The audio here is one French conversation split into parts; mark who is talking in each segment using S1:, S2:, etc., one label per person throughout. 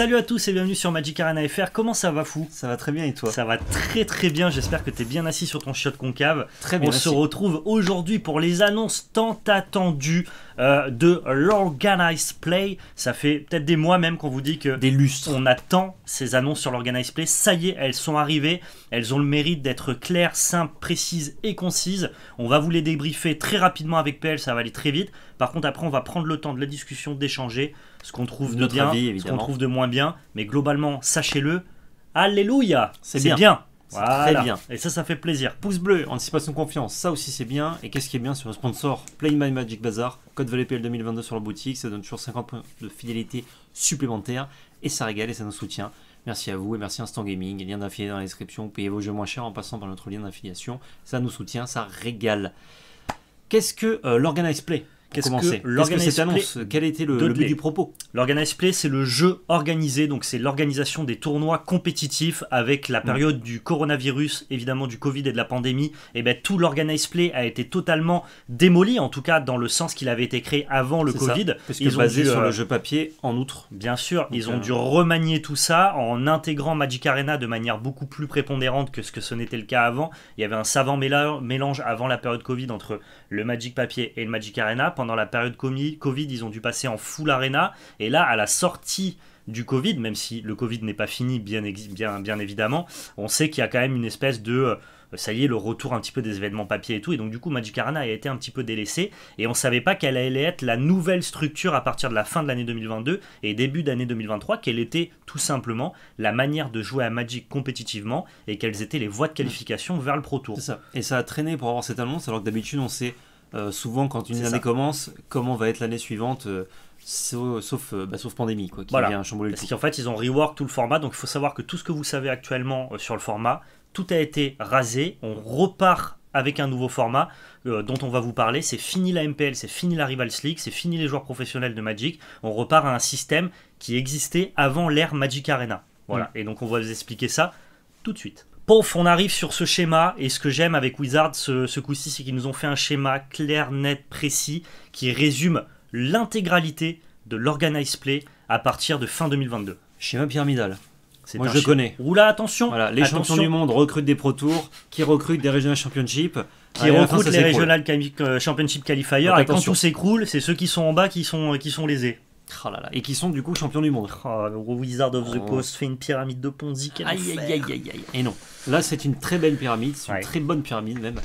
S1: Salut à tous et bienvenue sur Magic Arena FR. Comment ça va fou?
S2: Ça va très bien et toi?
S1: Ça va très très bien. J'espère que tu es bien assis sur ton shot concave.
S2: Très bien.
S1: On se retrouve aujourd'hui pour les annonces tant attendues euh, de l'Organized Play. Ça fait peut-être des mois même qu'on vous dit que
S2: Des lustres.
S1: on attend ces annonces sur l'Organized Play. Ça y est, elles sont arrivées. Elles ont le mérite d'être claires, simples, précises et concises. On va vous les débriefer très rapidement avec PL, ça va aller très vite. Par contre, après, on va prendre le temps de la discussion, d'échanger ce qu'on trouve de
S2: Notre
S1: bien,
S2: avis,
S1: ce qu'on trouve de moins bien. Mais globalement, sachez-le, Alléluia
S2: C'est
S1: C'est
S2: bien.
S1: bien. Voilà.
S2: très bien.
S1: Et ça, ça fait plaisir.
S2: Pouce bleu, anticipation confiance, ça aussi c'est bien. Et qu'est-ce qui est bien sur le sponsor Play My Magic Bazaar, code VLPL 2022 sur la boutique, ça donne toujours 50 points de fidélité supplémentaires et ça régale et ça nous soutient. Merci à vous et merci Instant Gaming. Lien d'affilié dans la description. Payez vos jeux moins chers en passant par notre lien d'affiliation. Ça nous soutient, ça régale. Qu'est-ce que euh, l'Organized Play?
S1: Qu'est-ce que
S2: cette annonce? Quel était le, but du propos?
S1: L'Organized Play, c'est le jeu organisé, donc c'est l'organisation des tournois compétitifs avec la période du coronavirus, évidemment du Covid et de la pandémie. Et ben tout l'Organized Play a été totalement démoli, en tout cas dans le sens qu'il avait été créé avant le
S2: C'est ça.
S1: Covid.
S2: Parce que
S1: Ils ont
S2: basé
S1: dû,
S2: sur
S1: euh,
S2: le jeu papier en outre.
S1: Bien sûr,
S2: Donc,
S1: ils ont
S2: euh,
S1: dû remanier tout ça en intégrant Magic Arena de manière beaucoup plus prépondérante que ce que ce n'était le cas avant. Il y avait un savant méla- mélange avant la période Covid entre le Magic papier et le Magic Arena. Pendant la période Covid, ils ont dû passer en full Arena. Et là, à la sortie du Covid, même si le Covid n'est pas fini, bien, évidemment, on sait qu'il y a quand même une espèce de... euh, ça y est, le retour un petit peu des événements papier et tout. Et donc, du coup, Magic Arena a été un petit peu délaissé. Et on savait pas quelle allait être la nouvelle structure à partir de la fin de l'année 2022 et début d'année 2023. Quelle était tout simplement la manière de jouer à Magic compétitivement et quelles étaient les voies de qualification vers le Pro Tour.
S2: C'est ça. Et ça a traîné pour avoir cette annonce, alors que d'habitude, on sait euh, souvent quand une année
S1: ça.
S2: commence comment va être l'année suivante, euh, sauf, sauf, euh, bah, sauf pandémie, quoi, qui
S1: Voilà.
S2: vient chambouler le
S1: Parce qu'en fait, ils ont rework tout le format. Donc, il faut savoir que tout ce que vous savez actuellement sur le format, tout a été rasé. On repart avec un nouveau format euh, dont on va vous parler. C'est fini la MPL, c'est fini la Rivals League, c'est fini les joueurs professionnels de Magic. On repart à un système qui existait avant l'ère Magic Arena. Voilà. Et donc, on va vous expliquer ça tout de suite. Pouf, on arrive sur ce schéma et ce que j'aime avec Wizard ce, ce coup-ci, c'est qu'ils nous ont fait un schéma clair, net, précis qui résume l'intégralité de l'Organized Play à partir de fin 2022.
S2: Schéma pyramidal.
S1: C'est
S2: Moi, je
S1: schéma-
S2: connais.
S1: Oula, attention
S2: Voilà, les
S1: Attention.
S2: champions du monde recrutent des Pro Tours, qui recrutent des Regional Championships,
S1: qui
S2: Allez,
S1: recrutent les. Regional euh, Championship Qualifiers
S2: Donc,
S1: et quand tout s'écroule, c'est ceux qui sont en bas qui sont, qui sont lésés.
S2: Oh là là, et qui sont du coup champions du monde.
S1: Oh, le Wizard of the
S2: Oh.
S1: Coast fait une pyramide de Ponzi.
S2: Aïe aïe aïe aïe aïe. Et non, là c'est une très belle pyramide, c'est une
S1: Ouais.
S2: très bonne pyramide même,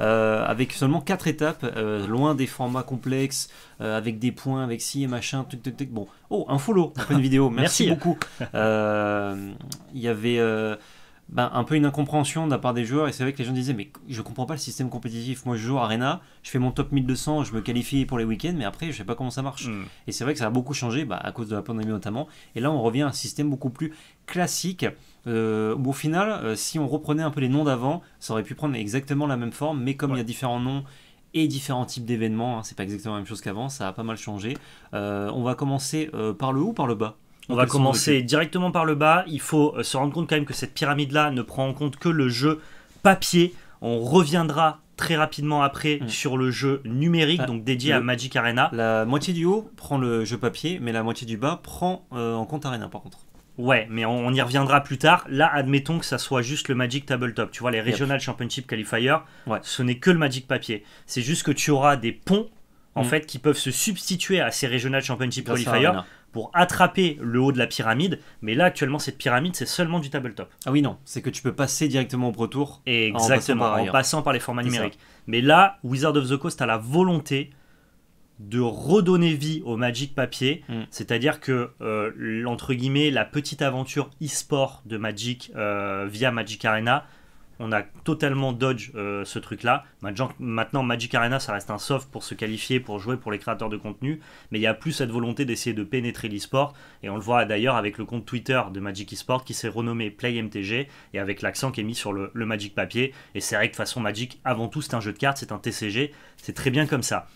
S2: euh, avec seulement 4 étapes, euh, loin des formats complexes, euh, avec des points, avec ci et machin, tuc, tuc, tuc. Bon, oh, un follow, après une vidéo, merci,
S1: Merci.
S2: beaucoup. Il y avait ben, un peu une incompréhension de la part des joueurs, et c'est vrai que les gens disaient, mais je comprends pas le système compétitif, moi je joue à Arena, je fais mon top 1200, je me qualifie pour les week-ends, mais après je sais pas comment ça marche.
S1: Hmm.
S2: Et c'est vrai que ça a beaucoup changé bah, à cause de la pandémie notamment. Et là, on revient à un système beaucoup plus classique. euh, où au final, euh, si on reprenait un peu les noms d'avant, ça aurait pu prendre exactement la même forme, mais comme il y a différents noms et différents types d'événements, hein, c'est pas exactement la même chose qu'avant, ça a pas mal changé. Euh, on va commencer par le haut ou par le bas?
S1: On va commencer directement par le bas. Il faut euh, se rendre compte quand même que cette pyramide-là ne prend en compte que le jeu papier. On reviendra très rapidement après
S2: Mm.
S1: sur le jeu numérique,
S2: Ah,
S1: donc dédié
S2: le-
S1: à Magic Arena.
S2: La moitié du haut prend le jeu papier, mais la moitié du bas prend euh, en compte Arena par contre.
S1: Ouais, mais on, on y reviendra plus tard. Là, admettons que ça soit juste le Magic Tabletop. Tu vois, les Regional Championship Qualifiers,
S2: Ouais.
S1: ce n'est que le Magic papier. C'est juste que tu auras des ponts, en
S2: Mm.
S1: fait, qui peuvent se substituer à ces Regional Championship
S2: Arena.
S1: Pour attraper le haut de la pyramide. Mais là, actuellement, cette pyramide, c'est seulement du Tabletop.
S2: Ah oui, non, c'est que tu peux passer directement au Pro Tour.
S1: Exactement,
S2: par
S1: en passant par les formats numériques. Mais là, Wizard of the Coast a la volonté de redonner vie au Magic papier,
S2: Mm.
S1: c'est-à-dire que euh, entre guillemets la petite aventure e-sport de Magic euh, via Magic Arena, on a totalement dodge euh, ce truc-là. Maintenant, Magic Arena, ça reste un soft pour se qualifier, pour jouer pour les créateurs de contenu, mais il y a plus cette volonté d'essayer de pénétrer l'e-sport, et on le voit d'ailleurs avec le compte Twitter de Magic eSport qui s'est renommé PlayMTG, et avec l'accent qui est mis sur le, le Magic papier, et c'est vrai que de façon Magic, avant tout, c'est un jeu de cartes, c'est un TCG, c'est très bien comme ça.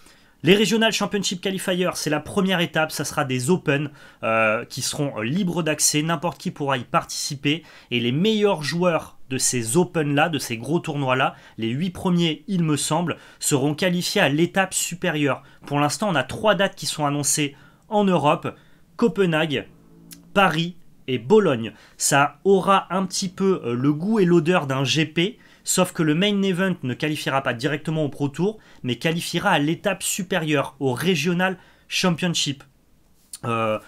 S1: Les Regional Championship Qualifiers, c'est la première étape, ça sera des Open euh, qui seront euh, libres d'accès, n'importe qui pourra y participer, et les meilleurs joueurs de ces Open-là, de ces gros tournois-là, les 8 premiers, il me semble, seront qualifiés à l'étape supérieure. Pour l'instant, on a trois dates qui sont annoncées en Europe, Copenhague, Paris et Bologne. Ça aura un petit peu euh, le goût et l'odeur d'un GP, sauf que le main event ne qualifiera pas directement au Pro Tour, mais qualifiera à l'étape supérieure, au Regional Championship. Euh,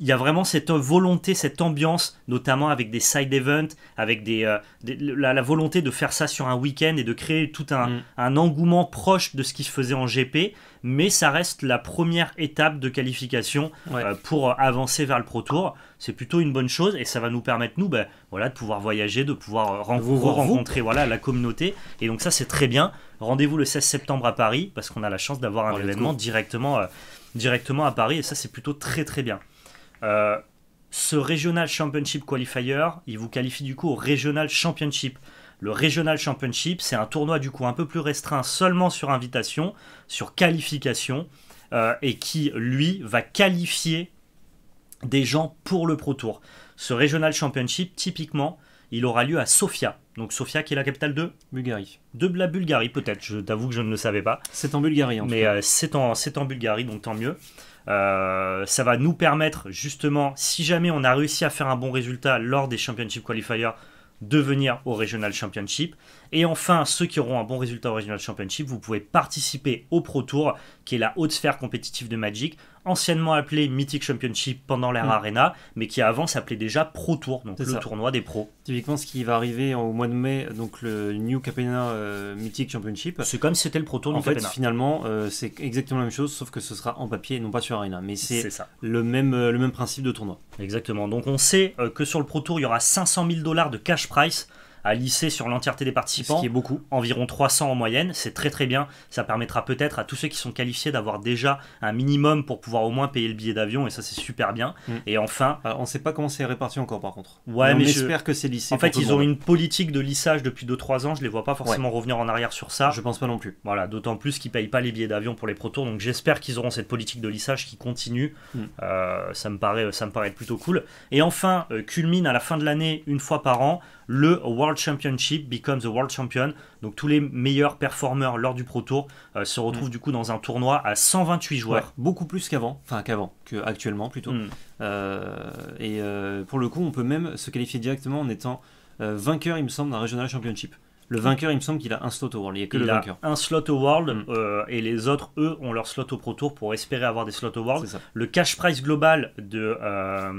S1: il y a vraiment cette volonté, cette ambiance, notamment avec des side events, avec des, euh, des- la, la volonté de faire ça sur un week-end et de créer tout un,
S2: Mm.
S1: un engouement proche de ce qui se faisait en GP, mais ça reste la première étape de qualification
S2: Ouais.
S1: euh, pour avancer vers le Pro Tour. C'est plutôt une bonne chose et ça va nous permettre, nous, ben, voilà, de pouvoir voyager, de pouvoir euh, ren-
S2: vous voir, vous.
S1: rencontrer voilà, la communauté. Et donc ça, c'est très bien. Rendez-vous le 16 septembre à Paris parce qu'on a la chance d'avoir un
S2: Oh,
S1: événement directement, euh, directement à Paris et ça, c'est plutôt très très bien. Euh, ce Regional Championship Qualifier, il vous qualifie du coup au Regional Championship. Le Regional Championship, c'est un tournoi du coup un peu plus restreint, seulement sur invitation, sur qualification, euh, et qui, lui, va qualifier des gens pour le Pro Tour. Ce Regional Championship, typiquement, il aura lieu à Sofia. Donc Sofia qui est la capitale de,
S2: Bulgarie.
S1: de la Bulgarie peut-être, je t'avoue que je ne le savais pas.
S2: C'est en Bulgarie en
S1: Mais euh, c'est en, c'est en Bulgarie, donc tant mieux. Euh, ça va nous permettre justement, si jamais on a réussi à faire un bon résultat lors des Championship Qualifiers, de venir au Regional Championship. Et enfin, ceux qui auront un bon résultat au Regional Championship, vous pouvez participer au Pro Tour, qui est la haute sphère compétitive de Magic, anciennement appelée Mythic Championship pendant l'ère
S2: Mm.
S1: Arena, mais qui avant s'appelait déjà Pro Tour, donc le
S2: ça.
S1: tournoi des pros.
S2: Typiquement, ce qui va arriver au mois de mai, donc le New Capena euh, Mythic Championship.
S1: C'est comme si c'était le Pro Tour
S2: En fait,
S1: Capena.
S2: finalement, euh, c'est exactement la même chose, sauf que ce sera en papier et non pas sur Arena. Mais c'est le même, euh, le même principe de tournoi.
S1: Exactement. Donc on sait que sur le Pro Tour, il y aura 500 000 dollars de cash price à lisser sur l'entièreté des
S2: Ce
S1: participants.
S2: qui est beaucoup.
S1: Environ 300 en moyenne, c'est très très bien. Ça permettra peut-être à tous ceux qui sont qualifiés d'avoir déjà un minimum pour pouvoir au moins payer le billet d'avion et ça c'est super bien.
S2: Mm.
S1: Et enfin,
S2: Alors, on ne sait pas comment c'est réparti encore par contre.
S1: Ouais,
S2: on
S1: mais je-
S2: espère que c'est lissé.
S1: en fait ils ont une politique de lissage depuis 2-3 ans, je les vois pas forcément revenir en arrière sur ça.
S2: Je pense pas non plus.
S1: Voilà, d'autant plus qu'ils payent pas les billets d'avion pour les Pro Tours, donc j'espère qu'ils auront cette politique de lissage qui continue.
S2: Mm.
S1: Euh, ça, me paraît, ça me paraît plutôt cool. Et enfin, euh, culmine à la fin de l'année, une fois par an, le World Championship becomes the World Champion. Donc tous les meilleurs performeurs lors du Pro Tour euh, se retrouvent du coup dans un tournoi à 128
S2: Ouais,
S1: joueurs.
S2: beaucoup plus qu'avant, enfin qu'avant, qu'actuellement plutôt.
S1: Mm.
S2: Euh, et euh, pour le coup, on peut même se qualifier directement en étant vainqueur, il me semble, d'un Regional Championship. Le vainqueur, il me semble qu'il a un slot au World, il n'y a que
S1: Il
S2: le
S1: a
S2: vainqueur.
S1: un slot au World
S2: Mm.
S1: euh, et les autres, eux, ont leur slot au Pro Tour pour espérer avoir des slots au World. Le cash price global de, euh,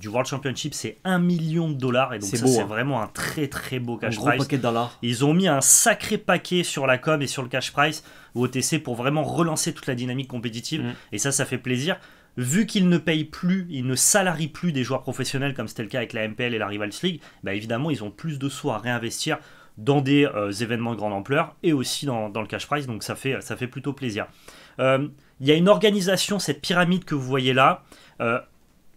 S1: du World Championship, c'est 1 million de dollars. Et donc,
S2: C'est
S1: ça,
S2: beau,
S1: c'est
S2: hein.
S1: vraiment un très très beau
S2: Un
S1: cash
S2: gros
S1: price.
S2: paquet de dollars.
S1: Ils ont mis un sacré paquet sur la com et sur le cash price au OTC pour vraiment relancer toute la dynamique compétitive.
S2: Mm.
S1: Et ça, ça fait plaisir. Vu qu'ils ne payent plus, ils ne salarient plus des joueurs professionnels comme c'était le cas avec la MPL et la Rivals League, bah évidemment, ils ont plus de sous à réinvestir dans des euh, événements de grande ampleur et aussi dans, dans le cash price. Donc ça fait, ça fait plutôt plaisir. Euh, Il y a une organisation, cette pyramide que vous voyez là. euh,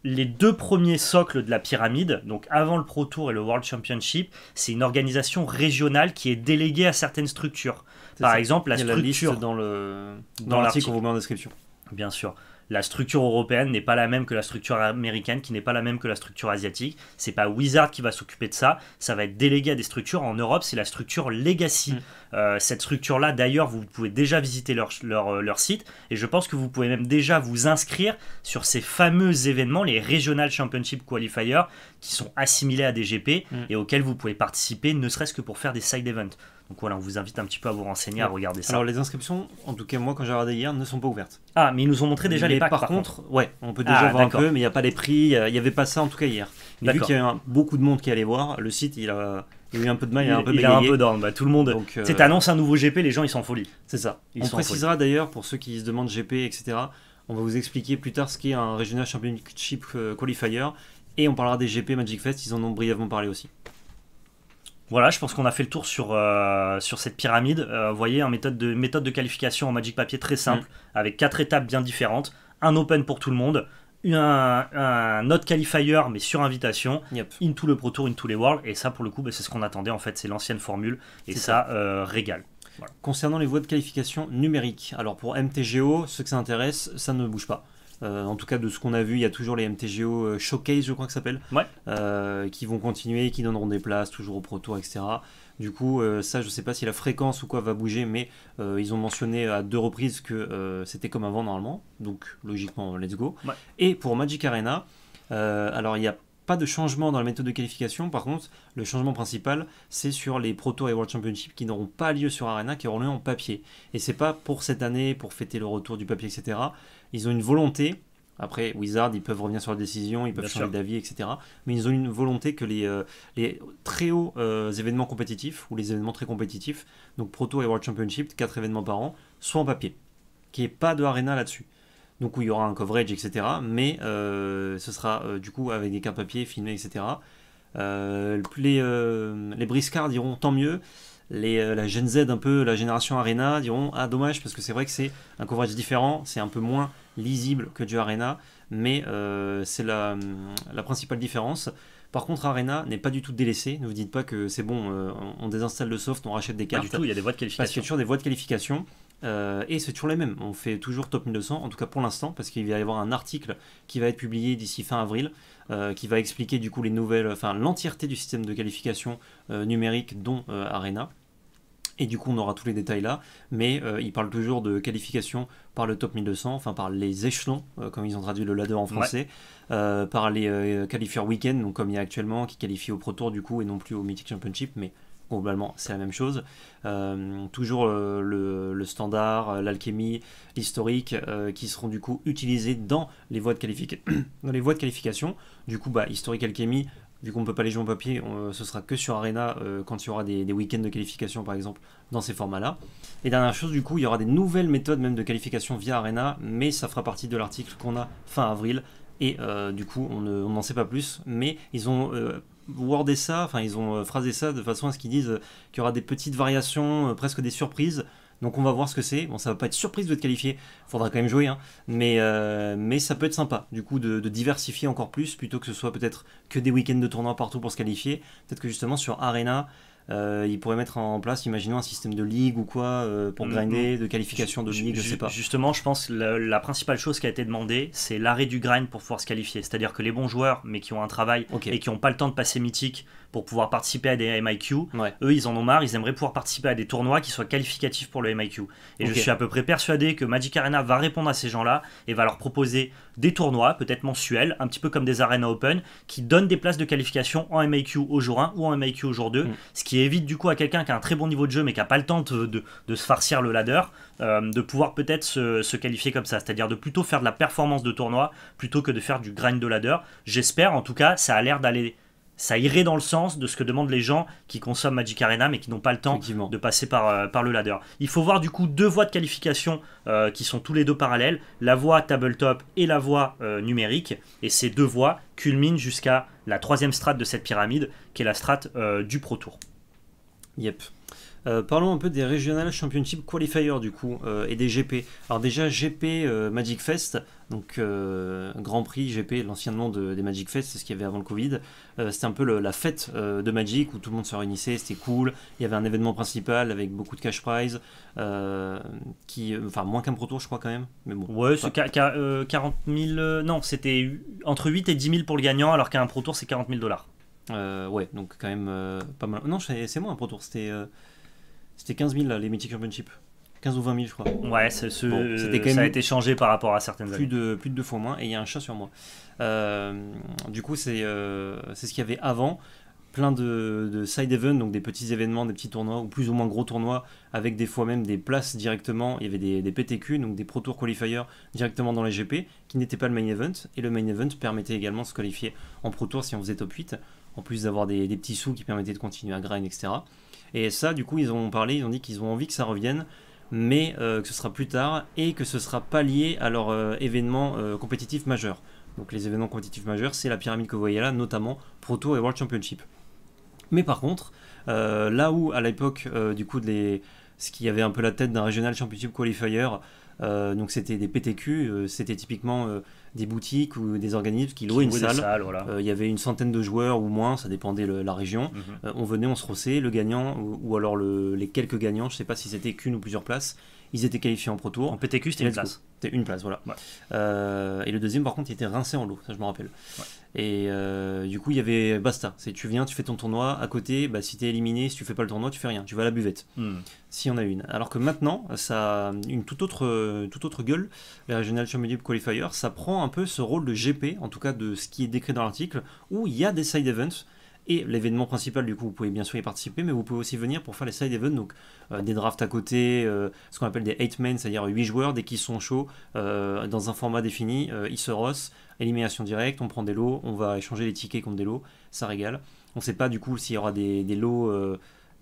S1: les deux premiers socles de la pyramide, donc avant le Pro Tour et le World Championship, c'est une organisation régionale qui est déléguée à certaines structures. Par
S2: ça.
S1: exemple, la structure,
S2: liste dans le
S1: Dans
S2: dans l'article
S1: l'article.
S2: qu'on vous met en description.
S1: bien sûr, la structure européenne n'est pas la même que la structure américaine, qui n'est pas la même que la structure asiatique. C'est pas Wizard qui va s'occuper de ça, ça va être délégué à des structures. En Europe, c'est la structure Legacy.
S2: Mm.
S1: Euh, cette structure-là, d'ailleurs, vous pouvez déjà visiter leur, leur, euh, leur site, et je pense que vous pouvez même déjà vous inscrire sur ces fameux événements, les Regional Championship Qualifiers, qui sont assimilés à des GP
S2: Mm.
S1: et auxquels vous pouvez participer, ne serait-ce que pour faire des side events. Donc voilà, on vous invite un petit peu à vous renseigner, à regarder ça.
S2: Alors les inscriptions, en tout cas moi quand j'ai regardé hier, ne sont pas ouvertes.
S1: ah, mais ils nous ont montré déjà
S2: Mais
S1: les packs.
S2: par, contre, ouais, on peut déjà
S1: Ah,
S2: voir un peu, mais il n'y a pas les prix, il n'y avait pas ça en tout cas hier. Mais vu qu'il y a beaucoup de monde qui allait voir, le site il a, il a eu un peu de mal, il, a un peu
S1: il a un peu. Bah, tout le monde.
S2: Donc, euh,
S1: t'annonces un nouveau GP, les gens ils sont en folie.
S2: C'est ça.
S1: Ils
S2: on précisera d'ailleurs pour ceux qui se demandent GP, etc. On va vous expliquer plus tard ce qu'est un Regional Championship euh, Qualifier et on parlera des GP Magic Fest, ils en ont brièvement parlé aussi.
S1: Voilà, je pense qu'on a fait le tour sur, euh, sur cette pyramide. Euh, vous voyez, une méthode de, méthode de qualification en Magic Papier très simple, avec quatre étapes bien différentes. Un Open pour tout le monde, un, un autre qualifier mais sur invitation,
S2: Yep.
S1: into le Pro Tour, into les Worlds. Et ça, pour le coup, bah, c'est ce qu'on attendait en fait, c'est l'ancienne formule. Et ça, euh, régale.
S2: Concernant les voies de qualification numériques, alors pour MTGO, ceux que ça intéresse, ça ne bouge pas. Euh, en tout cas, de ce qu'on a vu, il y a toujours les MTGO euh, Showcase, je crois que ça s'appelle,
S1: Ouais.
S2: euh, qui vont continuer, qui donneront des places toujours au Pro Tour, etc. Du coup, euh, ça, je sais pas si la fréquence ou quoi va bouger, mais ils ont mentionné à deux reprises que c'était comme avant normalement, donc logiquement, let's go.
S1: Ouais.
S2: Et pour Magic Arena, alors il y a pas de changement dans la méthode de qualification. Par contre, le changement principal, c'est sur les Pro Tour et World Championship qui n'auront pas lieu sur Arena, qui auront lieu en papier. Et c'est pas pour cette année, pour fêter le retour du papier, etc. Ils ont une volonté. Après, Wizard, ils peuvent revenir sur la décision, ils peuvent
S1: Bien
S2: changer d'avis, etc. Mais ils ont une volonté que les, euh, les très hauts euh, événements compétitifs, ou les événements très compétitifs, donc Pro Tour et World Championship, 4 événements par an, soient en papier. Qu'il n'y ait pas de Arena là-dessus. Donc où il y aura un coverage, etc. Mais euh, ce sera du coup avec des cartes papier filmées, etc. Les, les briscards diront tant mieux. Les, euh, la Gen Z, un peu la génération Arena, diront ah dommage parce que c'est vrai que c'est un coverage différent, c'est un peu moins lisible que du Arena, mais euh, c'est la, la principale différence. Par contre, Arena n'est pas du tout délaissé. Ne vous dites pas que c'est bon, euh, on désinstalle le soft, on rachète des
S1: Pas
S2: cartes.
S1: du tout, il y a des voies de
S2: Parce qu'il y a
S1: qualification.
S2: toujours des voies de qualification. euh, et c'est toujours les mêmes. On fait toujours top 1200, en tout cas pour l'instant, parce qu'il va y avoir un article qui va être publié d'ici fin avril, euh, qui va expliquer du coup les nouvelles, enfin l'entièreté du système de qualification euh, numérique, dont Arena. Et du coup, on aura tous les détails là. Mais euh, il parle toujours de qualification par le top 1200, enfin par les échelons, euh, comme ils ont traduit le ladder en français, euh, par les qualifieurs week-end, donc comme il y a actuellement, qui qualifient au Pro Tour du coup et non plus au Mythic Championship, mais globalement c'est la même chose. Toujours le, le standard, l'alchimie, l'historique, qui seront du coup utilisés dans les voies de, dans les voies de qualification. Du coup, bah, historique, alchimie, vu qu'on ne peut pas les jouer en papier, on- ce sera que sur Arena euh, quand il y aura des, week-ends de qualification par exemple dans ces formats-là. Et dernière chose, du coup, il y aura des nouvelles méthodes même de qualification via Arena, mais ça fera partie de l'article qu'on a fin avril. Et euh, du coup, on ne- on n'en sait pas plus, mais ils ont euh, wordé ça, enfin ils ont euh, phrasé ça de façon à ce qu'ils disent euh, qu'il y aura des petites variations, euh, presque des surprises. Donc on va voir ce que c'est. Bon, ça va pas être surprise de te qualifier, faudra quand même jouer, hein. mais, euh, mais ça peut être sympa, du coup, de, de diversifier encore plus, plutôt que ce soit peut-être que des week-ends de tournoi partout pour se qualifier. Peut-être que justement sur Arena, euh, ils pourraient mettre en place, imaginons, un système de ligue ou quoi, euh, pour
S1: Mhm.
S2: grinder, de qualification de ligue, je sais pas.
S1: Justement, je pense que la, la principale chose qui a été demandée, c'est l'arrêt du grind pour pouvoir se qualifier. C'est-à-dire que les bons joueurs, mais qui ont un travail et qui n'ont pas le temps de passer mythique pour pouvoir participer à des MIQ,
S2: Ouais.
S1: eux, ils en ont marre, ils aimeraient pouvoir participer à des tournois qui soient qualificatifs pour le MIQ. Et je suis à peu près persuadé que Magic Arena va répondre à ces gens-là et va leur proposer des tournois, peut-être mensuels, un petit peu comme des Arena Open, qui donnent des places de qualification en MIQ au jour 1 ou en MIQ au jour 2,
S2: Mm.
S1: ce qui évite du coup à quelqu'un qui a un très bon niveau de jeu mais qui n'a pas le temps de, de- de se farcir le ladder, euh, de pouvoir peut-être se, se qualifier comme ça, c'est-à-dire de plutôt faire de la performance de tournoi plutôt que de faire du grind de ladder. J'espère, en tout cas, ça a l'air d'aller, ça irait dans le sens de ce que demandent les gens qui consomment Magic Arena mais qui n'ont pas le temps de passer par, euh, par le ladder. Il faut voir du coup deux voies de qualification euh, qui sont tous les deux parallèles, la voie tabletop et la voie euh, numérique, et ces deux voies culminent jusqu'à la troisième strate de cette pyramide, qui est la strate euh, du Pro Tour.
S2: Yep. Euh, parlons un peu des Regional Championship Qualifiers du coup euh, et des GP. Alors déjà GP euh, Magic Fest, donc Grand Prix GP, l'ancien nom de- des Magic Fest, c'est ce qu'il y avait avant le Covid. C'était un peu le- la fête de Magic où tout le monde se réunissait, c'était cool. Il y avait un événement principal avec beaucoup de cash prize, qui, enfin moins qu'un Pro Tour je crois quand même, mais bon.
S1: Ouais, c'est ca- ca- euh, 40 000, euh, non, c'était entre 8 et 10 000 pour le gagnant, alors qu'un Pro Tour c'est 40 000 dollars.
S2: Ouais, donc quand même pas mal. Non, c'est moins un Pro Tour, c'était c'était 15 000 là, les Mythic Championship. 15 ou 20 000 je crois.
S1: Ouais, ce,
S2: Bon, c'était quand
S1: ça a été changé par rapport à certaines
S2: plus
S1: années.
S2: de, plus de deux fois moins, et il y a un chat sur moi. Euh, du coup, c'est euh, c'est ce qu'il y avait avant. Plein de, de side events, donc des petits événements, des petits tournois, ou plus ou moins gros tournois, avec des fois même des places directement. Il y avait des, des PTQ, donc des Pro Tour Qualifiers, directement dans les GP, qui n'étaient pas le main event. Et le main event permettait également de se qualifier en Pro Tour si on faisait top 8, en plus d'avoir des, des petits sous qui permettaient de continuer à grind, etc. Et ça, du coup, ils ont parlé, ils ont dit qu'ils ont envie que ça revienne mais euh, que ce sera plus tard et que ce sera pas lié à leur euh, événement euh, compétitif majeur. Donc les événements compétitifs majeurs, c'est la pyramide que vous voyez là, notamment Pro Tour et World Championship. Mais par contre, euh, là où à l'époque, euh, du coup, des, ce qui avait un peu la tête d'un Regional Championship Qualifier, euh, donc c'était des PTQ, euh, c'était typiquement euh, des boutiques ou des organismes qui louaient une salle.
S1: salles, voilà.
S2: Il y avait une centaine de joueurs ou moins, ça dépendait de la région.
S1: Mhm.
S2: On venait, on se rossait, le gagnant, ou, ou alors le- les quelques gagnants, je sais pas si c'était qu'une ou plusieurs places, ils étaient qualifiés en Pro Tour.
S1: En PTQ, c'était une place.
S2: C'était une place, voilà.
S1: Ouais.
S2: Et le deuxième, par contre, il était rincé en l'eau, ça je me rappelle.
S1: Ouais.
S2: Et euh, du coup, il y avait basta. C'est tu viens, tu fais ton tournoi. À côté, bah, si tu es éliminé, si tu fais pas le tournoi, tu fais rien. Tu vas à la buvette.
S1: Hmm.
S2: Si on a une. Alors que maintenant, ça a une toute autre, toute autre gueule. Les Regional Championship Qualifier, ça prend un peu ce rôle de GP, en tout cas de ce qui est décrit dans l'article, où il y a des side events. Et l'événement principal, du coup, vous pouvez bien sûr y participer, mais vous pouvez aussi venir pour faire les side events, donc euh, des drafts à côté, euh, ce qu'on appelle des 8 men, c'est-à-dire 8 joueurs, dès qu'ils sont chauds, euh, dans un format défini, ils se rossent, élimination directe, on prend des lots, on va échanger les tickets contre des lots, ça régale. On ne sait pas du coup s'il y aura des, des lots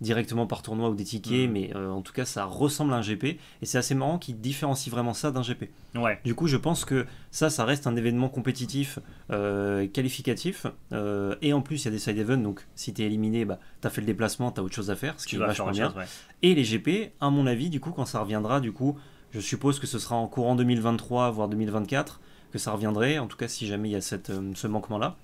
S2: directement par tournoi ou des tickets,
S1: Mm.
S2: mais euh, en tout cas ça ressemble à un GP et c'est assez marrant qui différencie vraiment ça d'un GP.
S1: Ouais.
S2: Du coup, je pense que ça, ça reste un événement compétitif, euh, qualificatif, euh, et en plus il y a des side events, donc si t'es éliminé, bah, t'as fait le déplacement, t'as autre chose à faire, ce qui
S1: Tu
S2: est vachement bien.
S1: chose, ouais.
S2: Et les GP, à mon avis, du coup, quand ça reviendra, du coup, je suppose que ce sera en courant 2023, voire 2024, que ça reviendrait, en tout cas si jamais il y a cette, euh, ce manquement-là,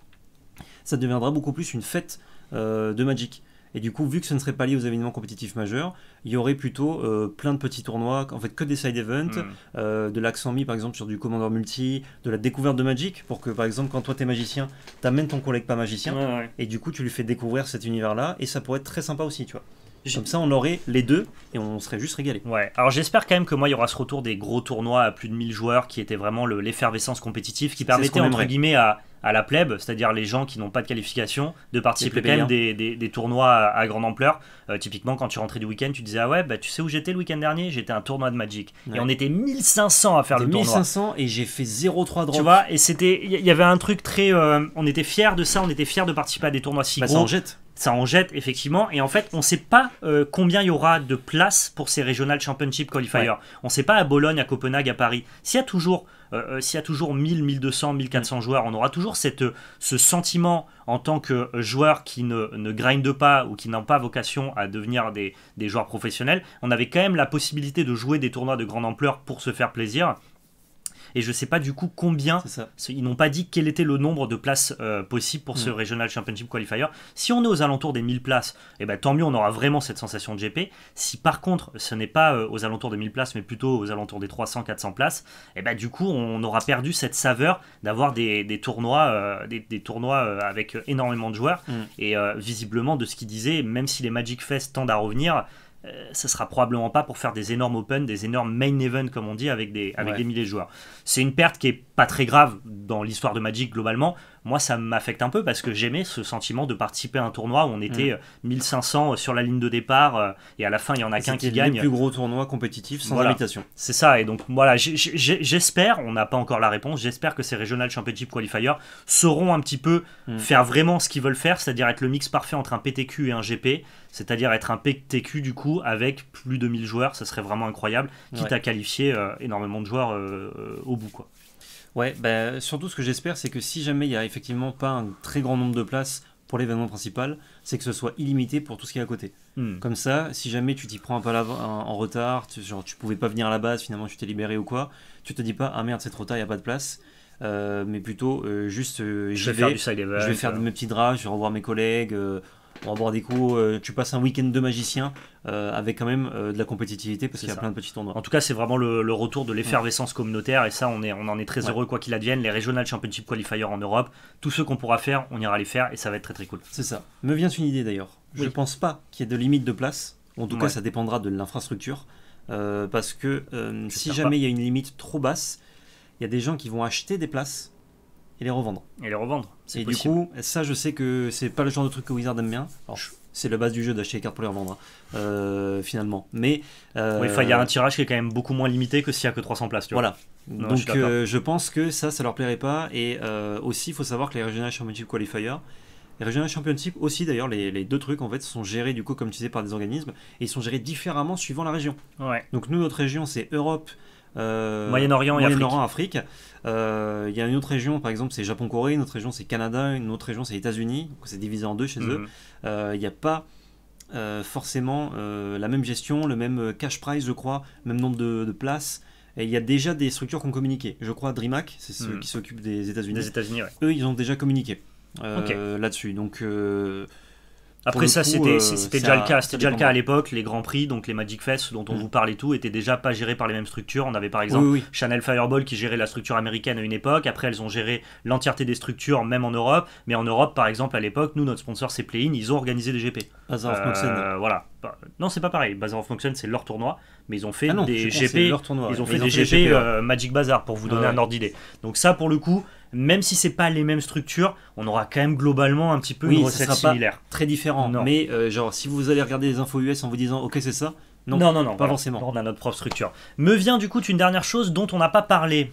S2: ça deviendra beaucoup plus une fête euh, de Magic. Et du coup, vu que ce ne serait pas lié aux événements compétitifs majeurs, il y aurait plutôt euh, plein de petits tournois, en fait que des side events, euh, de l'accent mis par exemple sur du Commander Multi, de la découverte de Magic, pour que par exemple quand toi t'es magicien, t'amènes ton collègue pas magicien,
S1: Ouais, ouais.
S2: et du coup tu lui fais découvrir cet univers-là, et ça pourrait être très sympa aussi, tu vois. Comme ça on aurait les deux, et on serait juste régalé.
S1: Ouais, alors j'espère quand même que moi il y aura ce retour des gros tournois à plus de 1000 joueurs qui était vraiment le- l'effervescence compétitive qui permettait entre
S2: aimerait.
S1: guillemets à, à la plèbe, c'est-à-dire les gens qui n'ont pas de qualification, de participer quand même des, des- des tournois à, à grande ampleur. Euh, typiquement quand tu rentrais du week-end, tu disais ah ouais bah tu sais où j'étais le week-end dernier, j'étais un tournoi de Magic
S2: Ouais.
S1: et on était 1500 à faire le tournoi.
S2: 1500 et j'ai fait 0,3 drop.
S1: Tu vois, et c'était, il y y avait un truc très, euh, on était fiers de ça, on était fiers de participer à des tournois si
S2: Bah, ça
S1: gros.
S2: en jette.
S1: Ça en jette effectivement, et en fait, on sait pas euh, combien il y aura de places pour ces Regional Championship Qualifiers.
S2: Ouais.
S1: On sait pas à Bologne, à Copenhague, à Paris. S'il y a toujours, euh, euh, s'il y a toujours 1000, 1200,
S2: Mm.
S1: 1400 joueurs, on aura toujours cette, ce sentiment en tant que joueur qui ne, ne grinde pas ou qui n'ont pas vocation à devenir des, des joueurs professionnels. On avait quand même la possibilité de jouer des tournois de grande ampleur pour se faire plaisir. Et je sais pas du coup combien ils n'ont pas dit quel était le nombre de places euh, possibles pour ce
S2: Mm.
S1: Regional Championship Qualifier. Si on est aux alentours des 1000 places, eh ben, tant mieux, on aura vraiment cette sensation de GP. Si par contre ce n'est pas euh, aux alentours des 1000 places, mais plutôt aux alentours des 300-400 places, eh ben, du coup on aura perdu cette saveur d'avoir des, des tournois, euh, des, des tournois euh, avec énormément de joueurs.
S2: Mm.
S1: Et visiblement, de ce qu'il disait, même si les Magic Fest tendent à revenir, ce sera probablement pas pour faire des énormes open, des énormes main events comme on dit avec des, avec
S2: Ouais.
S1: des milliers de joueurs. C'est une perte qui est pas très grave dans l'histoire de Magic globalement. Moi, ça m'affecte un peu parce que j'aimais ce sentiment de participer à un tournoi où on était euh, 1500 sur la ligne de départ euh, et à la fin il y en a qu'un qui
S2: le
S1: gagne.
S2: plus gros tournoi compétitif sans
S1: Voilà.
S2: invitation.
S1: C'est ça, et donc voilà, j'espère, on n'a pas encore la réponse, j'espère que ces Regional Championship Qualifiers sauront un petit peu
S2: Mm.
S1: faire vraiment ce qu'ils veulent faire, c'est-à-dire être le mix parfait entre un PTQ et un GP, c'est-à-dire être un PTQ du coup avec plus de 1000 joueurs, ça serait vraiment incroyable, quitte
S2: Ouais.
S1: à qualifier euh, énormément de joueurs euh, euh, au bout. quoi.
S2: Ouais, bah, surtout ce que j'espère, c'est que si jamais il y a effectivement pas un très grand nombre de places pour l'événement principal, c'est que ce soit illimité pour tout ce qui est à côté.
S1: Hmm.
S2: Comme ça, si jamais tu t'y prends un peu en, retard, tu, genre tu pouvais pas venir à la base, finalement tu t'es libéré ou quoi, tu te dis pas ah merde c'est trop tard, il y a pas de place, Euh, mais plutôt euh, juste euh,
S1: Je vais faire
S2: vais,
S1: du side event.
S2: je vais faire de mes petits drafts, je vais revoir mes collègues, on va boire des coups, euh, tu passes un week-end de magicien euh, avec quand même euh, de la compétitivité parce qu'il y a
S1: ça.
S2: plein de petits tournois.
S1: En tout cas, c'est vraiment le, le retour de l'effervescence communautaire et ça, on, est, on en est très
S2: Ouais.
S1: heureux quoi qu'il advienne. Les Regional Championship Qualifiers en Europe, tous ceux qu'on pourra faire, on ira les faire et ça va être très très cool.
S2: C'est ça. Me vient une idée d'ailleurs. Je
S1: Oui.
S2: pense pas qu'il y ait de limite de place. En tout cas, ça dépendra de l'infrastructure. Parce que si jamais il y a une limite trop basse, il y a des gens qui vont acheter des places et les revendre.
S1: Et les revendre,
S2: Et
S1: possible.
S2: du coup, ça, je sais que c'est pas le genre de truc que Wizard aime bien. Alors, c'est la base du jeu d'acheter les cartes pour les revendre, hein, euh, finalement. Mais euh,
S1: Oui, il y a un tirage qui est quand même beaucoup moins limité que s'il y a que 300 places. Tu vois.
S2: voilà.
S1: Non,
S2: Donc euh, je pense que ça, ça leur plairait pas. Et aussi, il faut savoir que les Regional Championship Qualifiers, les Regional Championship aussi d'ailleurs, les, les deux trucs en fait sont gérés du coup comme tu disais par des organismes et ils sont gérés différemment suivant la région.
S1: Ouais.
S2: Donc nous, notre région, c'est Europe. Euh,
S1: Moyen-Orient et
S2: Moyen-Orient, Afrique. Euh, Il y a une autre région, par exemple, c'est Japon-Corée, une autre région, c'est Canada, une autre région, c'est États-Unis. Donc c'est divisé en deux chez eux.
S1: Mhm.
S2: Euh, Il n'y a pas euh, forcément euh, la même gestion, le même cash price, je crois, même nombre de, de places. Et il y a déjà des structures qui ont communiqué. Je crois DreamHack, c'est ceux
S1: Mhm.
S2: qui s'occupent des États-Unis.
S1: Des États-Unis, ouais.
S2: Eux, ils ont déjà communiqué euh, là-dessus. Donc,
S1: Après ça, c'était
S2: euh,
S1: déjà le cas. C'était déjà le cas à l'époque. Les grands prix, donc les Magic Fest dont on
S2: Mm.
S1: vous parle et tout, étaient déjà pas gérés par les mêmes structures. On avait par exemple
S2: oui, oui.
S1: Chanel Fireball qui gérait la structure américaine à une époque. Après, elles ont géré l'entièreté des structures, même en Europe. Mais en Europe, par exemple, à l'époque, nous, notre sponsor, c'est Play-In. Ils ont organisé des GP.
S2: Bazar of
S1: Euh, voilà. Bah, Non, c'est pas pareil. Bazar of Moxen, c'est leur tournoi. Mais ils ont fait
S2: Ah non,
S1: des GP.
S2: leur tournoi,
S1: Ils ont fait des GP, euh, Magic Bazar pour vous donner
S2: Ouais,
S1: un ordre d'idée. Donc ça, pour le coup, même si c'est pas les mêmes structures, on aura quand même globalement un petit peu
S2: Oui,
S1: une
S2: ça
S1: recette
S2: sera pas-
S1: similaire.
S2: Très différent.
S1: Non.
S2: Mais euh, genre, si vous allez regarder les infos US en vous disant, ok, c'est ça, non,
S1: non, non, non,
S2: pas
S1: voilà.
S2: forcément.
S1: On a notre propre structure. Me vient du coup une dernière chose dont on n'a pas parlé.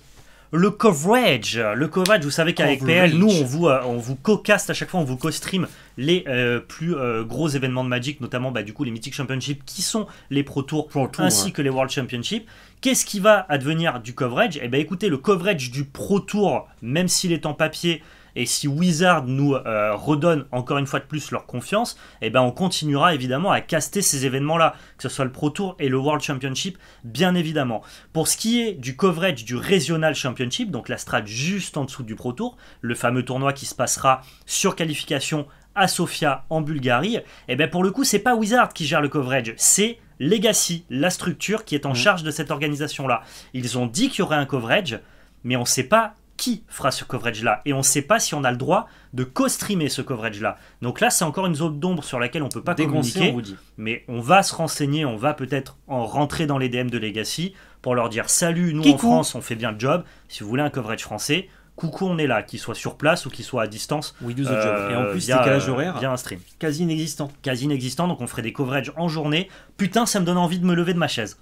S1: Le coverage, le coverage, vous savez qu'avec. PL, nous on vous, euh, on vous co-cast à chaque fois, on vous co-stream les euh, plus euh, gros événements de Magic, notamment bah, du coup les Mythic Championship qui sont les Pro Tours
S2: Pro Tour,
S1: ainsi
S2: ouais.
S1: que les World Championship. Qu'est-ce qui va advenir du coverage? Eh bien écoutez, le coverage du Pro Tour, même s'il est en papier, et si Wizard nous euh, redonne encore une fois de plus leur confiance, eh ben on continuera évidemment à caster ces événements-là, que ce soit le Pro Tour et le World Championship, bien évidemment. Pour ce qui est du coverage du Regional Championship, donc la strate juste en dessous du Pro Tour, le fameux tournoi qui se passera sur qualification à Sofia en Bulgarie, eh ben pour le coup c'est pas Wizard qui gère le coverage, c'est Legacy, la structure qui est en
S2: Mhm.
S1: charge de cette organisation-là. Ils ont dit qu'il y aurait un coverage, mais on sait pas qui fera ce coverage-là. Et on ne sait pas si on a le droit de co-streamer ce coverage-là. Donc là, c'est encore une zone d'ombre sur laquelle on peut pas
S2: Dès
S1: communiquer.
S2: on vous dit.
S1: Mais on va se renseigner, on va peut-être en rentrer dans les DM de Legacy pour leur dire salut, nous en. France, on fait bien le job. Si vous voulez un coverage français, coucou, on est là, qu'il soit sur place ou qu'il soit à distance.
S2: We do the
S1: euh,
S2: job. Et en plus,
S1: via,
S2: décalage
S1: euh,
S2: horaire
S1: via un stream.
S2: quasi inexistant.
S1: Quasi inexistant, donc on ferait des coverages en journée. Putain, ça me donne envie de me lever de ma chaise.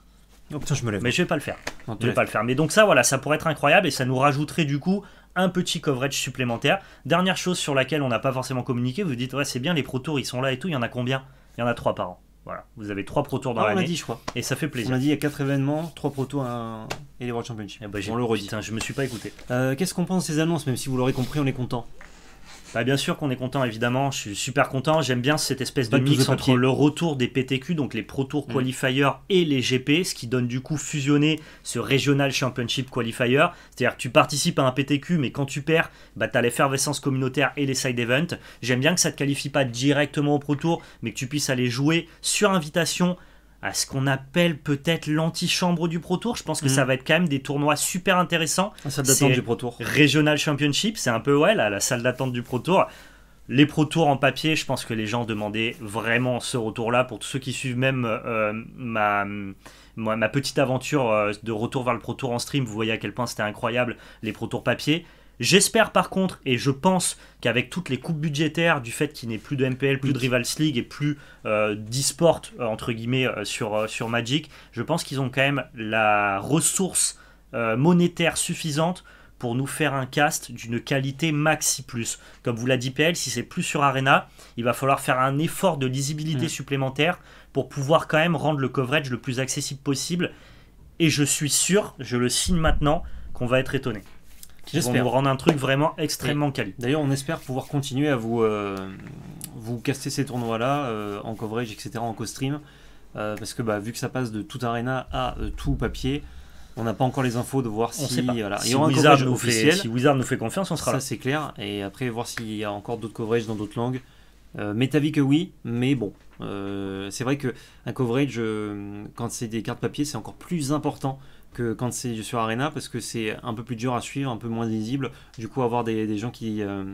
S2: Oh putain, je me lève.
S1: Mais je vais pas le faire.
S2: Non,
S1: Je vais
S2: lève.
S1: pas le faire. Mais donc ça, voilà, ça pourrait être incroyable et ça nous rajouterait du coup un petit coverage supplémentaire. Dernière chose sur laquelle on n'a pas forcément communiqué, vous dites ouais c'est bien les pro tours ils sont là et tout, il y en a combien? Il y en a trois par an. Voilà, vous avez trois pro tours dans
S2: Ah, on l'a dit, je crois.
S1: et ça fait
S2: On
S1: plaisir.
S2: a dit il y a 4 événements, 3 protos un- et les World Championship.
S1: Eh ben,
S2: on le redit.
S1: Putain, je me suis pas écouté.
S2: Euh, Qu'est-ce qu'on pense de ces annonces? Même si vous l'aurez compris, on est content.
S1: Bah, bien sûr qu'on est content évidemment, je suis super content, j'aime bien cette espèce de mix entre le retour des PTQ, donc les Pro Tour
S2: Mm.
S1: Qualifiers et les GP, ce qui donne du coup fusionner ce Regional Championship Qualifier, c'est-à-dire que tu participes à un PTQ mais quand tu perds, bah t'as l'effervescence communautaire et les side events. J'aime bien que ça te qualifie pas directement au Pro Tour, mais que tu puisses aller jouer sur invitation à ce qu'on appelle peut-être l'antichambre du Pro Tour. Je pense que
S2: Mm.
S1: ça va être quand même des tournois super intéressants.
S2: La salle d'attente du Pro Tour.
S1: Regional Championship, c'est un peu ouais, la, la salle d'attente du Pro Tour. Les Pro Tours en papier, je pense que les gens demandaient vraiment ce retour-là. Pour tous ceux qui suivent même euh, ma, ma petite aventure euh, de retour vers le Pro Tour en stream, vous voyez à quel point c'était incroyable les Pro Tours papier. J'espère par contre, et je pense qu'avec toutes les coupes budgétaires, du fait qu'il n'y ait plus de MPL, plus de Rivals League et plus euh, d'e-sport, euh, entre guillemets, euh, sur, euh, sur Magic, je pense qu'ils ont quand même la ressource monétaire suffisante pour nous faire un cast d'une qualité maxi plus. Comme vous l'a dit PL, si c'est plus sur Arena, il va falloir faire un effort de lisibilité
S2: Mm.
S1: supplémentaire pour pouvoir quand même rendre le coverage le plus accessible possible. Et je suis sûr, je le signe maintenant, qu'on va être étonné. Ils vont nous rendre un truc vraiment extrêmement quali.
S2: D'ailleurs, on espère pouvoir continuer à vous, euh, vous caster ces tournois-là euh, en coverage, etc., en co-stream. Euh, parce que bah, vu que ça passe de tout arena à tout papier, on n'a pas encore les infos de voir
S1: On
S2: si. Voilà.
S1: Si, Wizard nous fait, si Wizard nous fait confiance, on sera
S2: Ça,
S1: là.
S2: c'est clair. Et après, voir s'il y a encore d'autres coverages dans d'autres langues. Euh, m'est avis que oui, mais bon. Euh, c'est vrai que un coverage, euh, quand c'est des cartes papier, c'est encore plus important que quand c'est sur Arena parce que c'est un peu plus dur à suivre, un peu moins lisible. Du coup, avoir des, des gens qui, euh,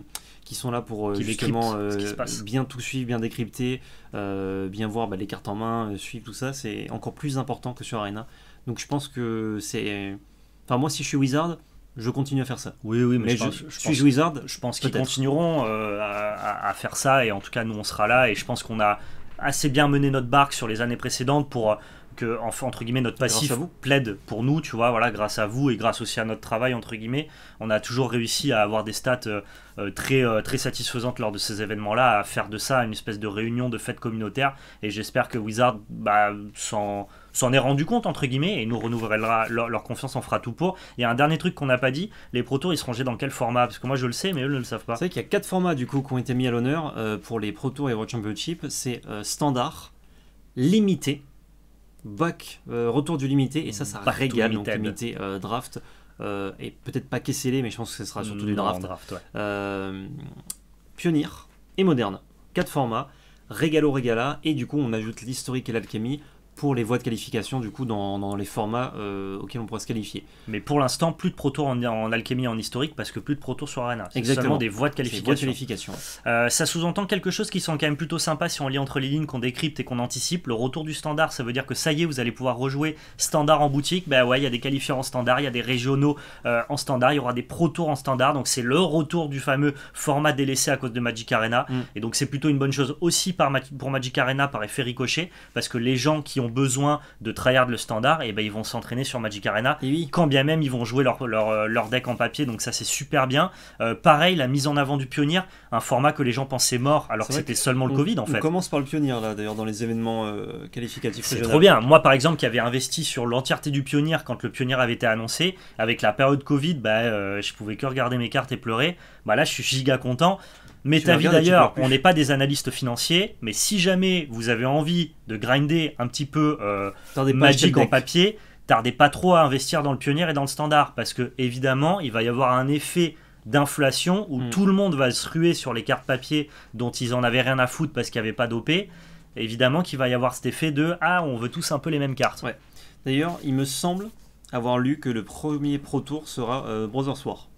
S2: qui sont là pour euh,
S1: Qui
S2: justement euh, bien tout suivre, bien décrypter, bien voir bah, les cartes en main, suivre tout ça, c'est encore plus important que sur Arena. Donc je pense que c'est. Enfin, moi, si je suis Wizard, je continue à faire ça.
S1: Oui, oui, mais,
S2: Mais
S1: je, pense,
S2: je,
S1: je
S2: suis
S1: pense-
S2: Wizard,
S1: je pense qu'ils continueront euh, à, faire ça et en tout cas nous on sera là et je pense qu'on a assez bien mené notre barque sur les années précédentes pour que enfin, entre guillemets notre passif. plaide pour nous tu vois voilà grâce à vous et grâce aussi à notre travail entre guillemets on a toujours réussi à avoir des stats euh, euh, très euh, très satisfaisantes lors de ces événements là à faire de ça une espèce de réunion de fête communautaire et j'espère que Wizard bah, s'en s'en est rendu compte entre guillemets et nous renouvellera leur, leur confiance en fera tout pour. Il y a un dernier truc qu'on n'a pas dit les Pro Tours ils seront rangés dans quel format? Parce que moi je le sais mais eux ne le savent pas.
S2: C'est vrai qu'il y a quatre formats du coup qui ont été mis à l'honneur euh, pour les Pro Tour et World Championship. C'est standard, limité, back, euh, retour du limité, et ça, ça
S1: Back
S2: régale. Donc limité euh, draft, euh, et peut-être pas scellé, mais je pense que ce sera surtout du draft.
S1: ouais.
S2: Pionnier et moderne. Quatre formats. régalo régala, et du coup on ajoute l'historique et l'alchimie pour les voies de qualification du coup dans, dans les formats euh, auxquels on pourra se qualifier.
S1: Mais pour l'instant, plus de Pro Tour en, en alchimie en historique parce que plus de Pro Tour sur Arena.
S2: Exactement.
S1: seulement des voies de qualification.
S2: voies de qualification.
S1: Euh, ça sous-entend quelque chose qui sont quand même plutôt sympas si on lit entre les lignes, qu'on décrypte et qu'on anticipe. Le retour du standard, ça veut dire que ça y est, vous allez pouvoir rejouer standard en boutique. Bah ouais, il y a des qualifiants en standard, il y a des régionaux euh, en standard, il y aura des pro tours en standard. Donc c'est le retour du fameux format délaissé à cause de Magic Arena.
S2: Mm.
S1: Et donc c'est plutôt une bonne chose aussi par pour Magic Arena par effet ricochet parce que les gens qui ont besoin de tryhard le standard, et ben ils vont s'entraîner sur Magic Arena
S2: Et oui,
S1: quand bien même ils vont jouer leur, leur, euh, leur deck en papier, donc ça c'est super bien. Euh, pareil, la mise en avant du pionnier, un format que les gens pensaient mort alors que c'était seulement le
S2: on-
S1: Covid en
S2: On
S1: fait.
S2: commence par le pionnier là d'ailleurs dans les événements euh, qualificatifs
S1: C'est trop bien. Moi par exemple qui avait investi sur l'entièreté du pionnier quand le pionnier avait été annoncé, avec la période Covid, bah, euh, je pouvais que regarder mes cartes et pleurer. Bah là je suis giga content.
S2: Et tu
S1: d'ailleurs, on n'est pas des analystes financiers, mais si jamais vous avez envie de grinder un petit peu euh, Magic en papier, tardez pas trop à investir dans le pionnier et dans le standard parce que évidemment il va y avoir un effet d'inflation où
S2: Mm.
S1: tout le monde va se ruer sur les cartes papier dont ils en avaient rien à foutre parce qu'il n'y avait pas d'OP. Évidemment qu'il va y avoir cet effet de ah on veut tous un peu les mêmes cartes.
S2: Ouais. D'ailleurs, il me semble avoir lu que le premier Pro Tour sera euh, Brothers War.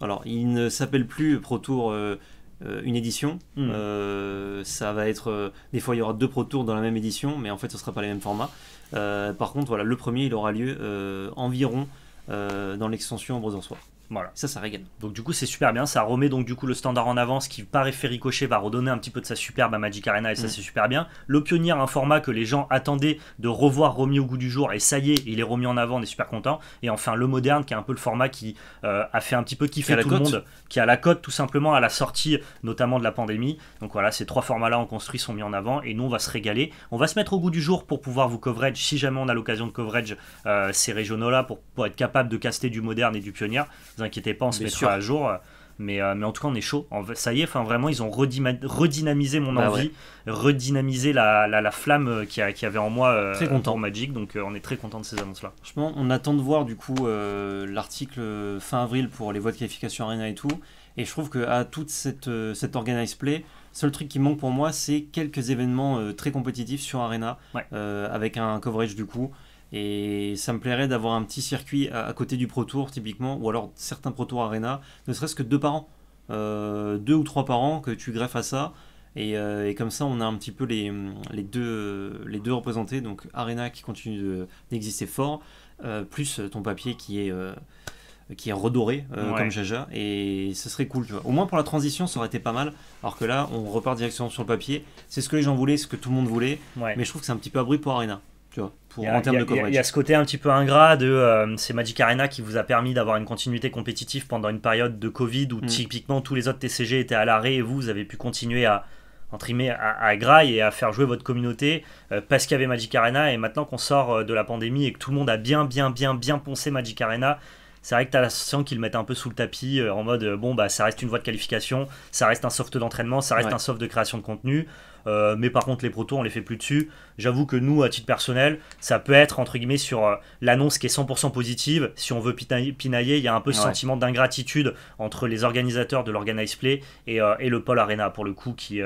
S2: Alors, il ne s'appelle plus Pro Tour euh, euh, une édition.
S1: Mm.
S2: Euh, ça va être. des fois, il y aura deux Pro Tours dans la même édition, mais en fait, ce ne sera pas les mêmes formats. Par contre, voilà, le premier, il aura lieu environ dans l'extension War.
S1: Voilà.
S2: Ça, ça régale.
S1: Donc du coup c'est super bien, ça remet donc du coup le standard en avance qui par effet ricochet va redonner un petit peu de sa superbe à Magic Arena et ça
S2: Mm.
S1: c'est super bien. Le pionnier, un format que les gens attendaient de revoir remis au goût du jour et ça y est, il est remis en avant, on est super content. Et enfin le moderne qui est un peu le format qui euh, a fait un petit peu kiffer tout le monde, qui a la cote tout simplement à la sortie notamment de la pandémie. Donc voilà, ces trois formats-là en construit sont mis en avant et nous on va se régaler. On va se mettre au goût du jour pour pouvoir vous coverage si jamais on a l'occasion de coverage euh, ces régionaux-là pour, pour être capable de caster du moderne et du pionnier. Ne vous inquiétez pas, on se
S2: Bien
S1: mettra
S2: sûr.
S1: à jour. Mais, euh, mais en tout cas, on est chaud. Ça y est, enfin, vraiment, ils ont redynamisé mon
S2: Bah
S1: envie, redynamisé la, la, la flamme euh, qu'il y, avait en moi euh,
S2: Très content.
S1: pour Magic. Donc, euh, on est très content de ces annonces-là.
S2: Franchement, on attend de voir du coup l'article fin avril pour les voies de qualification Arena et tout. Et je trouve qu'à toute cette, cette organized play, seul truc qui manque pour moi, c'est quelques événements très compétitifs sur Arena,
S1: Ouais.
S2: avec un coverage du coup. Et ça me plairait d'avoir un petit circuit à, à côté du Pro Tour typiquement, ou alors certains Pro Tour Arena, ne serait-ce que deux par an. Euh, deux ou trois par an que tu greffes à ça. Et, euh, et comme ça, on a un petit peu les, les, deux, les deux représentés. Donc Arena qui continue de- d'exister fort, euh, plus ton papier qui est, qui est redoré
S1: Ouais.
S2: comme Jaja. Et ce serait cool, tu vois. Au moins pour la transition, ça aurait été pas mal. Alors que là, on repart directement sur le papier. C'est ce que les gens voulaient, ce que tout le monde voulait.
S1: Ouais.
S2: Mais je trouve que c'est un petit peu abri pour Arena, tu vois, pour,
S1: Il y, a,
S2: en termes de coverage.
S1: il y a ce côté un petit peu ingrat de euh, c'est Magic Arena qui vous a permis d'avoir une continuité compétitive pendant une période de Covid où
S2: Mm.
S1: typiquement tous les autres TCG étaient à l'arrêt et vous, vous avez pu continuer à entre guillemets, à, à graille et à faire jouer votre communauté euh, parce qu'il y avait Magic Arena et maintenant qu'on sort euh, de la pandémie et que tout le monde a bien bien bien bien poncé Magic Arena c'est vrai que tu as sensation qu'ils le mettent un peu sous le tapis euh, en mode bon bah ça reste une voie de qualification ça reste un soft d'entraînement ça reste
S2: Ouais.
S1: un soft de création de contenu euh, mais par contre les protos on les fait plus dessus J'avoue que nous, à titre personnel, ça peut être entre guillemets sur euh, l'annonce qui est 100% positive. Si on veut pinailler, il y a un peu ce
S2: Ouais.
S1: sentiment d'ingratitude entre les organisateurs de l'Organize Play et, euh, et le Pôle Arena, pour le coup, qui,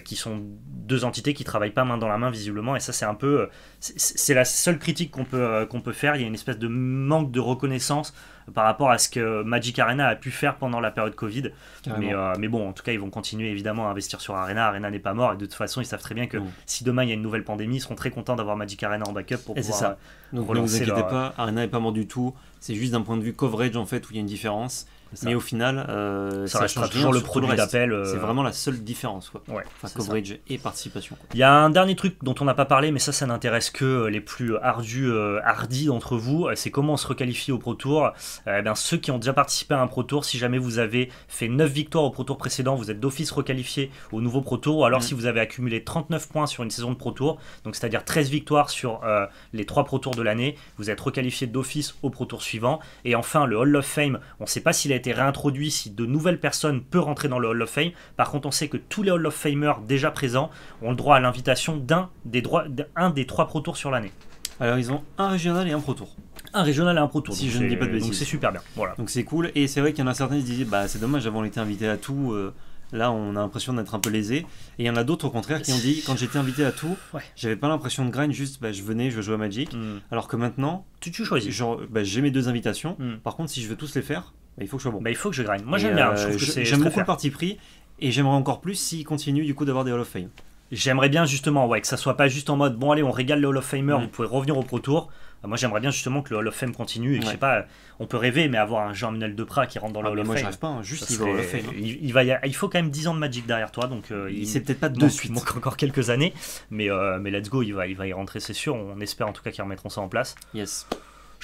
S1: qui sont deux entités qui travaillent pas main dans la main visiblement. Et ça, c'est un peu. euh, c'est- la seule critique qu'on peut, euh, qu'on peut faire. Il y a une espèce de manque de reconnaissance par rapport à ce que Magic Arena a pu faire pendant la période Covid. Mais, euh, mais bon, en tout cas, ils vont continuer évidemment à investir sur Arena. Arena n'est pas mort et de toute façon, ils savent très bien que si demain il y a une nouvelle pandémie, ils seront très contents d'avoir Magic Arena en backup pour
S2: Et
S1: pouvoir.
S2: ça. Donc ne vous inquiétez
S1: leur-
S2: pas, Arena est pas mort du tout. C'est juste d'un point de vue coverage en fait où il y a une différence.
S1: Ça.
S2: Mais au final, euh,
S1: ça restera
S2: change
S1: toujours le produit
S2: reste.
S1: d'appel. euh,
S2: C'est vraiment la seule différence quoi.
S1: Ouais,
S2: Enfin,
S1: ça.
S2: coverage et participation. quoi.
S1: Il y a un dernier truc dont on n'a pas parlé, mais ça, ça n'intéresse que euh, les plus ardus, hardis d'entre vous. C'est comment on se requalifie au Pro Tour. Eh bien, ceux qui ont déjà participé à un Pro Tour, si jamais vous avez fait 9 victoires au Pro Tour précédent, vous êtes d'office requalifié au nouveau Pro Tour. Ou alors,
S2: Mhm.
S1: si vous avez accumulé 39 points sur une saison de Pro Tour, donc c'est-à-dire 13 victoires sur euh, les 3 Pro Tours de l'année, vous êtes requalifié d'office au Pro Tour suivant. Et enfin, le Hall of Fame, on ne sait pas s'il a été réintroduit, si de nouvelles personnes peuvent rentrer dans le Hall of Fame. Par contre, on sait que tous les Hall of Famers déjà présents ont le droit à l'invitation d'un des, droits, des trois Pro Tours sur l'année.
S2: Alors ils ont un régional et un pro tour.
S1: Un régional et un Pro Tour.
S2: Si
S1: donc
S2: je ne dis pas de
S1: Donc
S2: bêtises.
S1: c'est super bien. Voilà.
S2: Donc c'est cool. Et c'est vrai qu'il y en a certains qui se disaient bah c'est dommage avant on était invité à tout. euh, Là, on a l'impression d'être un peu lésé. Et il y en a d'autres au contraire qui ont dit quand j'étais invité à tout,
S1: Ouais.
S2: j'avais pas l'impression de grind, juste bah, je venais, je jouais à Magic.
S1: Hmm.
S2: Alors que maintenant,
S1: Tu, tu choisis.
S2: genre, bah, j'ai mes deux invitations.
S1: Hmm.
S2: Par contre, si je veux tous les faire, bah, il faut que je sois bon.
S1: Bah, il faut que je grind. Moi j'aime bien,
S2: euh,
S1: je
S2: je-. J'aime
S1: je
S2: beaucoup le parti pris. Et j'aimerais encore plus s'il continue du coup d'avoir des Hall of Fame.
S1: J'aimerais bien justement ouais, que ça soit pas juste en mode bon allez on régale les Hall of Famer,
S2: Mm.
S1: vous pouvez revenir au Pro Tour. Euh, Moi j'aimerais bien justement que le Hall of Fame continue et que, je
S2: Ouais.
S1: sais pas, on peut rêver mais avoir un Jean-Manuel Deprat qui rentre dans le
S2: Ah,
S1: Hall
S2: mais
S1: of
S2: moi,
S1: Fame.
S2: j'arrive pas, hein, juste il va au Hall of
S1: serait-
S2: Fame. hein.
S1: il, il va y a- il faut quand même 10 ans de Magic derrière toi donc euh,
S2: Il
S1: il,
S2: sait peut-être pas de suite.
S1: il manque encore quelques années mais, euh, mais let's go il va, il va y rentrer c'est sûr on espère en tout cas qu'ils remettront ça en place
S2: Yes.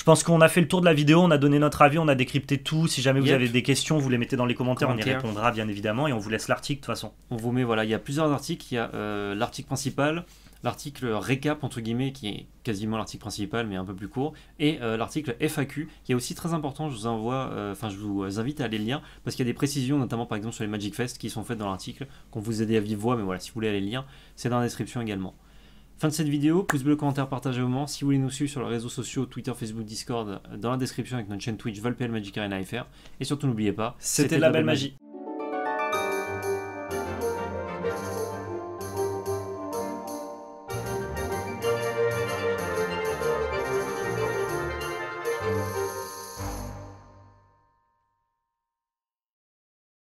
S1: Je pense qu'on a fait le tour de la vidéo on a donné notre avis on a décrypté tout si jamais vous
S2: Yep.
S1: avez des questions vous les mettez dans les commentaires on y répondra bien évidemment et on vous laisse l'article de toute façon
S2: On vous met, voilà, il y a plusieurs articles. Il y a euh, l'article principal, l'article récap, entre guillemets, qui est quasiment l'article principal, mais un peu plus court, et euh, l'article FAQ, qui est aussi très important. Je vous envoie, euh, enfin, je vous invite à aller le lire, parce qu'il y a des précisions, notamment par exemple sur les Magic Fest, qui sont faites dans l'article, qu'on vous aider à vive voix, mais voilà, si vous voulez aller le lire, c'est dans la description également. Fin de cette vidéo, pouce bleu, commentaire, partagez au moment. Si vous voulez nous suivre sur les réseaux sociaux, Twitter, Facebook, Discord, dans la description avec notre chaîne Twitch, VolPL Magic Arena FR. Et surtout, n'oubliez pas,
S1: c'était la belle magie